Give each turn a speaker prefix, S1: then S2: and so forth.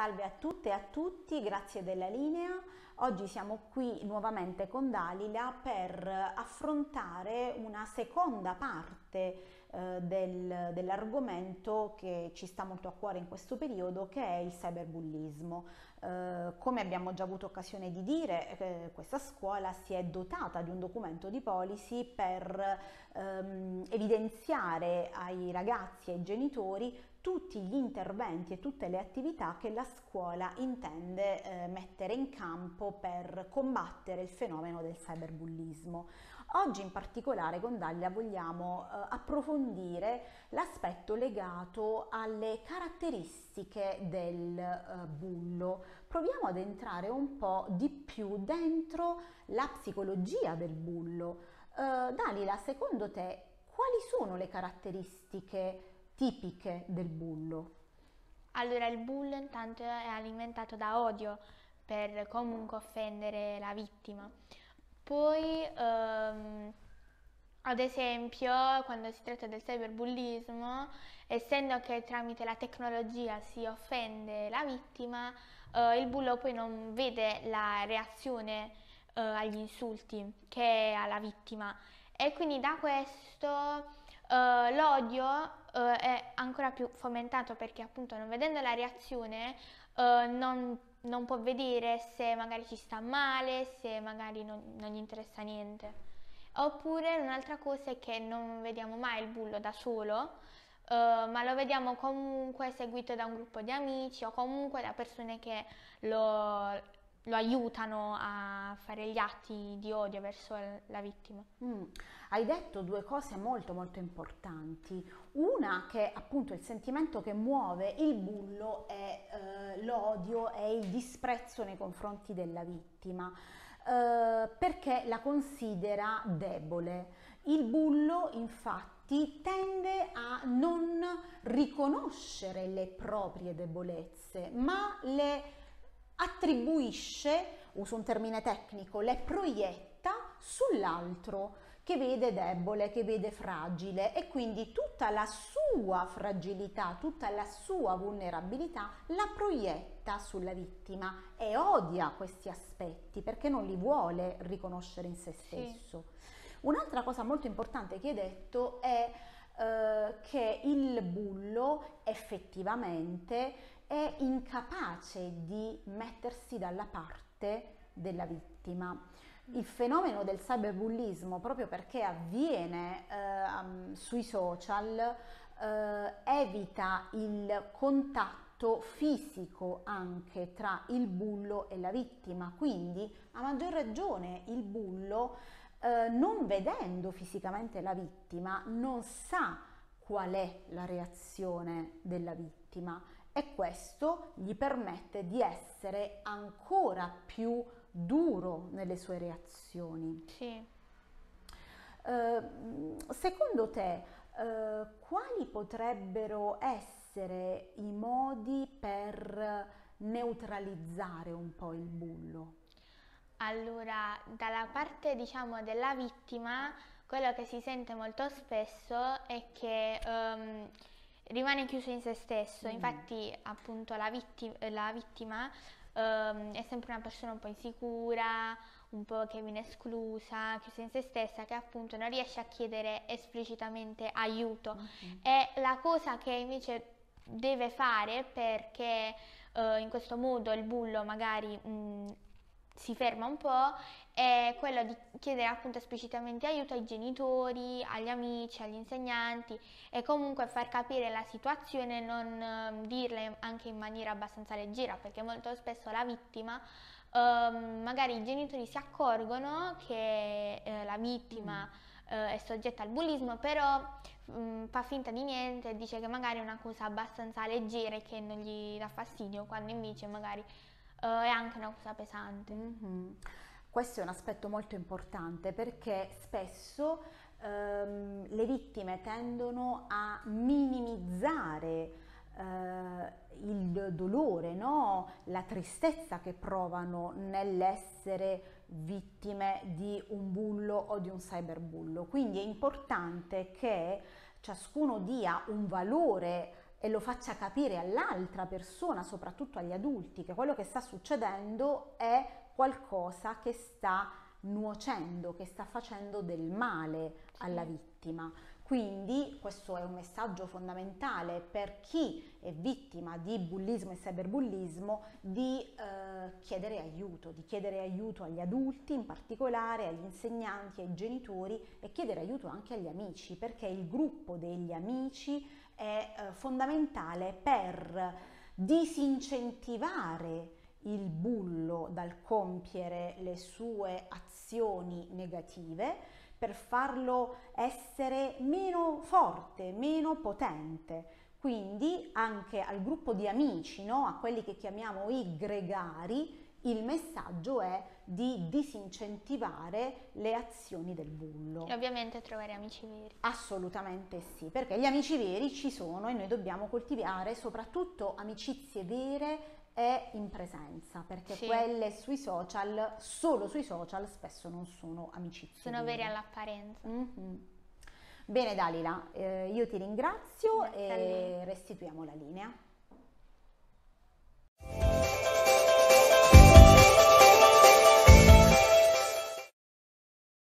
S1: Salve a tutte e a tutti, grazie della linea. Oggi siamo qui nuovamente con Dalila per affrontare una seconda parte eh, del, dell'argomento che ci sta molto a cuore in questo periodo che è il cyberbullismo. Eh, come abbiamo già avuto occasione di dire, eh, questa scuola si è dotata di un documento di policy per ehm, evidenziare ai ragazzi e ai genitori tutti gli interventi e tutte le attività che la scuola intende eh, mettere in campo per combattere il fenomeno del cyberbullismo. Oggi in particolare con Daglia vogliamo eh, approfondire l'aspetto legato alle caratteristiche del eh, bullo. Proviamo ad entrare un po' di più dentro la psicologia del bullo. Eh, Dalila, secondo te quali sono le caratteristiche tipiche del bullo?
S2: Allora, il bullo intanto è alimentato da odio per comunque offendere la vittima. Poi, ehm, ad esempio, quando si tratta del cyberbullismo, essendo che tramite la tecnologia si offende la vittima, eh, il bullo poi non vede la reazione eh, agli insulti che ha la vittima. E quindi da questo Uh, l'odio uh, è ancora più fomentato perché appunto non vedendo la reazione uh, non, non, può vedere se magari ci sta male, se magari non, non, gli interessa niente. Oppure un'altra cosa è che non vediamo mai il bullo da solo, ma lo vediamo comunque seguito da un gruppo di amici o comunque da persone che lo, lo aiutano a fare gli atti di odio verso la vittima.
S1: Mm. Hai detto due cose molto molto importanti. Una che appunto il sentimento che muove il bullo è eh, l'odio e il disprezzo nei confronti della vittima. Eh, perché la considera debole. Il bullo infatti tende a non riconoscere le proprie debolezze, ma le attribuisce, uso un termine tecnico, le proietta sull'altro che vede debole, che vede fragile e quindi tutta la sua fragilità, tutta la sua vulnerabilità la proietta sulla vittima e odia questi aspetti perché non li vuole riconoscere in se stesso. Sì. Un'altra cosa molto importante che hai detto è eh, che il bullo effettivamente è incapace di mettersi dalla parte della vittima. Il fenomeno del cyberbullismo, proprio perché avviene eh, sui social, eh, evita il contatto fisico anche tra il bullo e la vittima, quindi a maggior ragione il bullo eh, non vedendo fisicamente la vittima non sa qual è la reazione della vittima e questo gli permette di essere ancora più duro nelle sue reazioni.
S2: Sì.
S1: Eh, secondo te, eh, quali potrebbero essere i modi per neutralizzare un po' il bullo?
S2: Allora, dalla parte diciamo della vittima, quello che si sente molto spesso è che um, rimane chiuso in se stesso, mm. infatti appunto la, vitti- la vittima um, è sempre una persona un po' insicura, un po' che viene esclusa, chiusa in se stessa, che appunto non riesce a chiedere esplicitamente aiuto. Mm-hmm. E la cosa che invece deve fare perché uh, in questo modo il bullo magari mh, si ferma un po' è quello di chiedere appunto esplicitamente aiuto ai genitori, agli amici, agli insegnanti e comunque far capire la situazione, non eh, dirle anche in maniera abbastanza leggera perché molto spesso la vittima eh, magari i genitori si accorgono che eh, la vittima mm. eh, è soggetta al bullismo però mm, fa finta di niente e dice che magari è una cosa abbastanza leggera e che non gli dà fastidio quando invece magari uh, è anche una cosa pesante.
S1: Mm-hmm. Questo è un aspetto molto importante perché spesso ehm, le vittime tendono a minimizzare eh, il dolore, no? la tristezza che provano nell'essere vittime di un bullo o di un cyberbullo. Quindi è importante che ciascuno dia un valore e lo faccia capire all'altra persona, soprattutto agli adulti, che quello che sta succedendo è qualcosa che sta nuocendo, che sta facendo del male alla vittima. Quindi questo è un messaggio fondamentale per chi è vittima di bullismo e cyberbullismo di eh, chiedere aiuto, di chiedere aiuto agli adulti in particolare, agli insegnanti, ai genitori e chiedere aiuto anche agli amici perché il gruppo degli amici è eh, fondamentale per disincentivare il bullo dal compiere le sue azioni negative per farlo essere meno forte, meno potente. Quindi anche al gruppo di amici, no? a quelli che chiamiamo i gregari, il messaggio è di disincentivare le azioni del bullo.
S2: E ovviamente trovare amici veri.
S1: Assolutamente sì, perché gli amici veri ci sono e noi dobbiamo coltivare soprattutto amicizie vere è in presenza, perché sì. quelle sui social, solo sui social, spesso non sono amicizie.
S2: Sono vere all'apparenza.
S1: Mm-hmm. Bene Dalila, eh, io ti ringrazio Grazie e restituiamo la linea.